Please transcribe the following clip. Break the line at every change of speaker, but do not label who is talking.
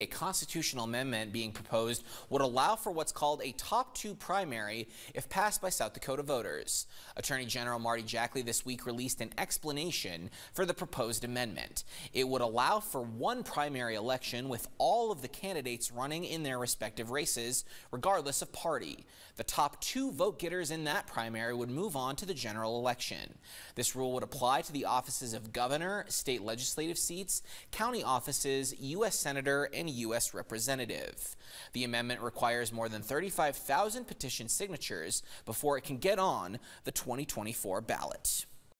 A constitutional amendment being proposed would allow for what's called a top two primary if passed by South Dakota voters. Attorney General Marty Jackley this week released an explanation for the proposed amendment. It would allow for one primary election with all of the candidates running in their respective races, regardless of party. The top two vote getters in that primary would move on to the general election. This rule would apply to the offices of governor, state legislative seats, county offices, U.S. Senator, and U.S. Representative. The amendment requires more than 35,000 petition signatures before it can get on the 2024 ballot.